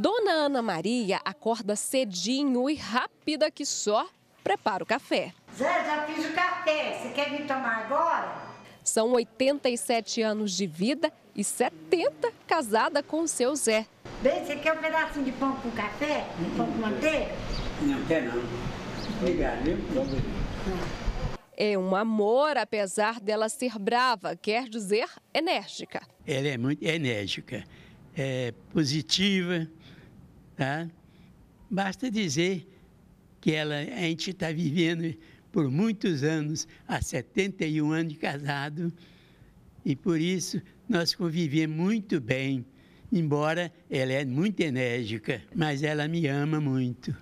Dona Ana Maria acorda cedinho e rápida que só prepara o café. Zé, já fiz o café. Você quer vir tomar agora? São 87 anos de vida e 70 casada com o seu Zé. Bem, você quer um pedacinho de pão com café? Pão com manteiga? Não quer não. Obrigado, viu? É um amor, apesar dela ser brava, quer dizer enérgica. Ela é muito enérgica, é positiva, tá? Basta dizer que ela, a gente está vivendo por muitos anos, há 71 anos de casado, e por isso nós convivemos muito bem, embora ela é muito enérgica, mas ela me ama muito.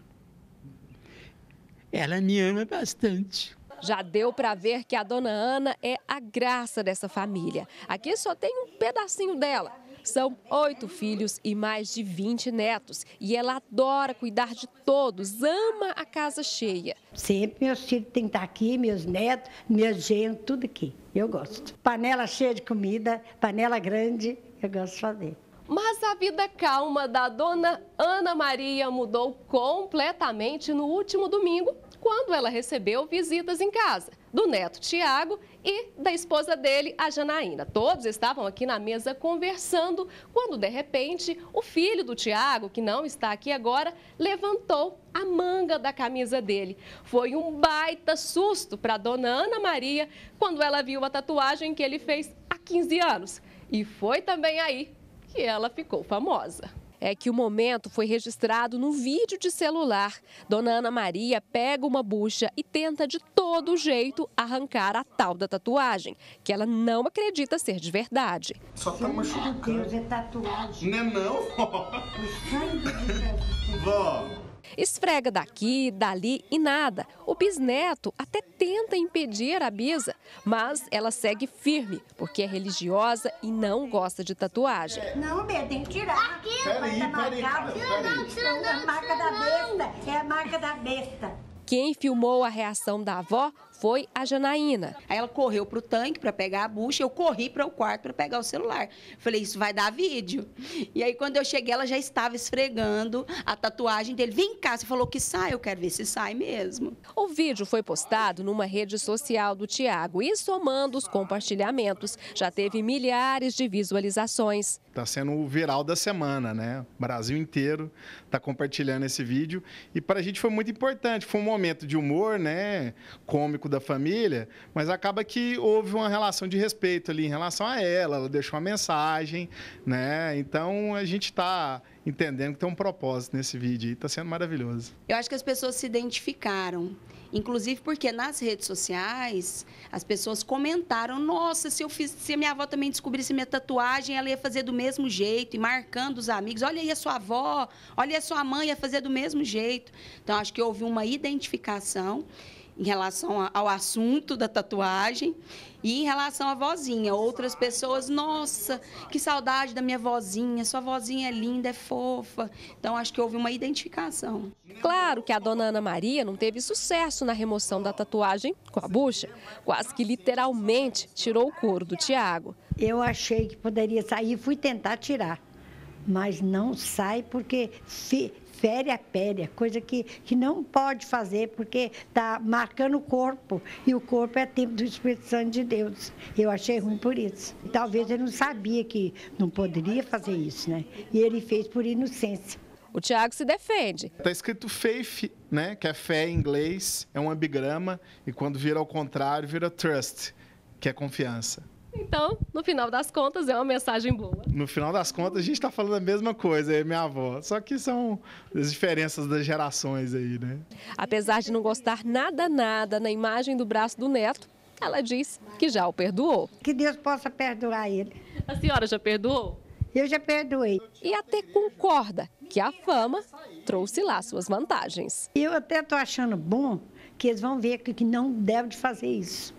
Ela me ama bastante. Já deu para ver que a dona Ana é a graça dessa família. Aqui só tem um pedacinho dela. São oito filhos e mais de 20 netos. E ela adora cuidar de todos, ama a casa cheia. Sempre meus filhos têm que estar aqui, meus netos, meus genros, tudo aqui. Eu gosto. Panela cheia de comida, panela grande, eu gosto de fazer. Mas a vida calma da dona Ana Maria mudou completamente no último domingo, quando ela recebeu visitas em casa do neto Tiago e da esposa dele, a Janaína. Todos estavam aqui na mesa conversando, quando de repente o filho do Tiago, que não está aqui agora, levantou a manga da camisa dele. Foi um baita susto para dona Ana Maria quando ela viu a tatuagem que ele fez há 15 anos. E foi também aí que ela ficou famosa é que o momento foi registrado no vídeo de celular. Dona Ana Maria pega uma bucha e tenta de todo jeito arrancar a tal da tatuagem, que ela não acredita ser de verdade. Só tá machucando. Deus, é tatuagem. Não é não, vó? Esfrega daqui, dali e nada. O bisneto até tenta impedir a Bisa, mas ela segue firme, porque é religiosa e não gosta de tatuagem. Não, Bê, tem que tirar. Peraí, Tá peraí, marcado. peraí. É a marca da besta. É a marca da besta. Quem filmou a reação da avó foi a Janaína. Aí ela correu pro tanque para pegar a bucha, eu corri para o quarto para pegar o celular. Falei, isso vai dar vídeo. E aí quando eu cheguei, ela já estava esfregando a tatuagem dele. Vem cá, você falou que sai, eu quero ver se sai mesmo. O vídeo foi postado numa rede social do Tiago e somando os compartilhamentos, já teve milhares de visualizações. Tá sendo o viral da semana, né? O Brasil inteiro tá compartilhando esse vídeo e para a gente foi muito importante. Foi um momento de humor, né? Cômico da família, mas acaba que houve uma relação de respeito ali em relação a ela. Ela deixou uma mensagem, né? Então a gente está entendendo que tem um propósito nesse vídeo e está sendo maravilhoso. Eu acho que as pessoas se identificaram. Inclusive porque nas redes sociais as pessoas comentaram: nossa, se eu fiz, se a minha avó também descobrisse minha tatuagem, ela ia fazer do mesmo jeito, e marcando os amigos. Olha aí a sua avó, olha aí a sua mãe, ia fazer do mesmo jeito. Então, acho que houve uma identificação em relação ao assunto da tatuagem e em relação à vozinha. Outras pessoas, nossa, que saudade da minha vozinha, sua vozinha é linda, é fofa. Então, acho que houve uma identificação. Claro que a dona Ana Maria não teve sucesso na remoção da tatuagem com a bucha, quase que literalmente tirou o couro do Tiago. Eu achei que poderia sair e fui tentar tirar. Mas não sai porque fe- fere a pele, coisa que, que não pode fazer porque está marcando o corpo. E o corpo é tempo do Espírito Santo de Deus. Eu achei ruim por isso. Talvez ele não sabia que não poderia fazer isso, né? E ele fez por inocência. O Tiago se defende. Tá escrito faith, né? Que é fé em inglês, é um ambigrama e quando vira ao contrário vira trust, que é confiança. Então, no final das contas, é uma mensagem boa. No final das contas, a gente está falando a mesma coisa, eu minha avó. Só que são as diferenças das gerações aí, né? Apesar de não gostar nada, nada na imagem do braço do neto, ela diz que já o perdoou. Que Deus possa perdoar ele. A senhora já perdoou? Eu já perdoei. E até concorda que a fama trouxe lá suas vantagens. Eu até estou achando bom que eles vão ver que que não deve de fazer isso.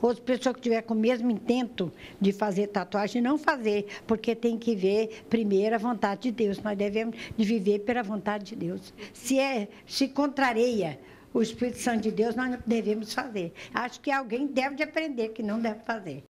Outras pessoas que tiver com o mesmo intento de fazer tatuagem, não fazer, porque tem que ver primeiro a vontade de Deus. Nós devemos de viver pela vontade de Deus. Se é, se contraria o Espírito Santo de Deus, nós devemos fazer. Acho que alguém deve de aprender que não deve fazer.